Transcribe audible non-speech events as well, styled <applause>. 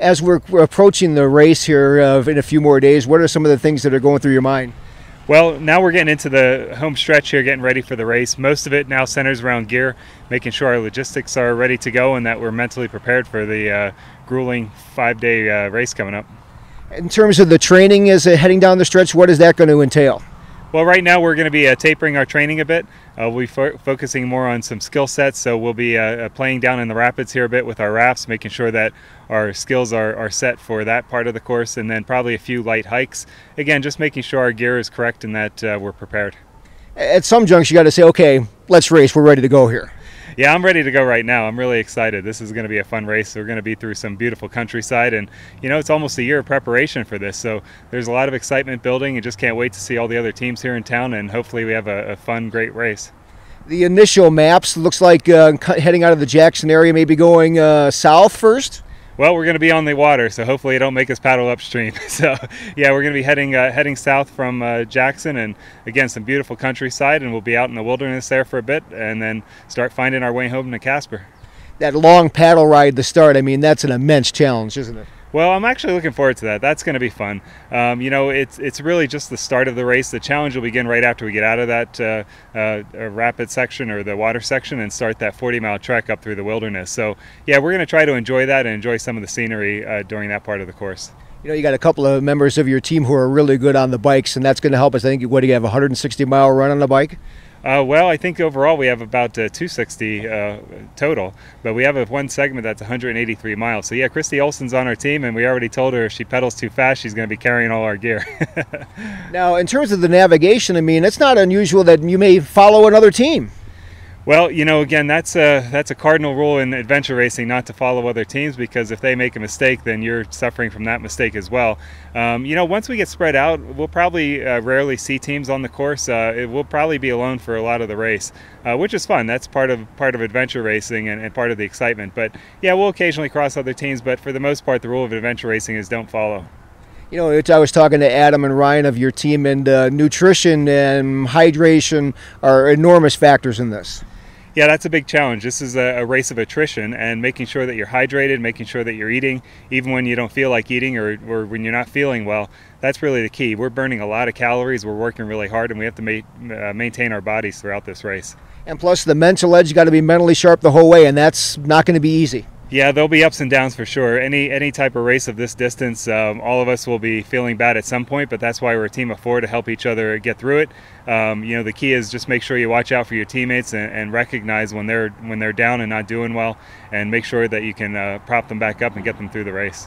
As we're, we're approaching the race here uh, in a few more days, what are some of the things that are going through your mind? Well, now we're getting into the home stretch here, getting ready for the race. Most of it now centers around gear, making sure our logistics are ready to go and that we're mentally prepared for the uh, grueling five day uh, race coming up. In terms of the training as uh, heading down the stretch, what is that going to entail? Well, right now we're going to be uh, tapering our training a bit. Uh, we'll be fo- focusing more on some skill sets, so we'll be uh, uh, playing down in the rapids here a bit with our rafts, making sure that our skills are, are set for that part of the course, and then probably a few light hikes. Again, just making sure our gear is correct and that uh, we're prepared. At some junction, you got to say, okay, let's race. We're ready to go here. Yeah, I'm ready to go right now. I'm really excited. This is going to be a fun race. We're going to be through some beautiful countryside, and you know, it's almost a year of preparation for this. So there's a lot of excitement building, and just can't wait to see all the other teams here in town. And hopefully, we have a, a fun, great race. The initial maps looks like uh, heading out of the Jackson area, maybe going uh, south first. Well, we're going to be on the water, so hopefully it don't make us paddle upstream. <laughs> So, yeah, we're going to be heading uh, heading south from uh, Jackson, and again, some beautiful countryside, and we'll be out in the wilderness there for a bit, and then start finding our way home to Casper. That long paddle ride to start, I mean, that's an immense challenge, isn't it? Well, I'm actually looking forward to that. That's going to be fun. Um, you know, it's it's really just the start of the race. The challenge will begin right after we get out of that uh, uh, rapid section or the water section and start that 40 mile trek up through the wilderness. So, yeah, we're going to try to enjoy that and enjoy some of the scenery uh, during that part of the course. You know, you got a couple of members of your team who are really good on the bikes, and that's going to help us. I think, what do you have, 160 mile run on the bike? Uh, well, I think overall we have about uh, 260 uh, total, but we have a one segment that's 183 miles. So yeah, Christy Olson's on our team, and we already told her if she pedals too fast, she's going to be carrying all our gear. <laughs> now, in terms of the navigation, I mean, it's not unusual that you may follow another team. Well, you know, again, that's a that's a cardinal rule in adventure racing not to follow other teams because if they make a mistake, then you're suffering from that mistake as well. Um, you know, once we get spread out, we'll probably uh, rarely see teams on the course. Uh, it will probably be alone for a lot of the race, uh, which is fun. That's part of part of adventure racing and, and part of the excitement. But yeah, we'll occasionally cross other teams, but for the most part, the rule of adventure racing is don't follow. You know, I was talking to Adam and Ryan of your team, and uh, nutrition and hydration are enormous factors in this. Yeah, that's a big challenge. This is a, a, race of attrition and making sure that you're hydrated, making sure that you're eating, even when you don't feel like eating or, or when you're not feeling well. That's really the key. We're burning a lot of calories, we're working really hard, and we have to ma- uh, maintain our bodies throughout this race. And plus, the mental edge, you got to be mentally sharp the whole way, and that's not going to be easy. Yeah, there'll be ups and downs for sure. Any any type of race of this distance, um, all of us will be feeling bad at some point, but that's why we're a team of four to help each other get through it. Um, you know, the key is just make sure you watch out for your teammates and, and, recognize when they're when they're down and not doing well, and make sure that you can uh, prop them back up and get them through the race.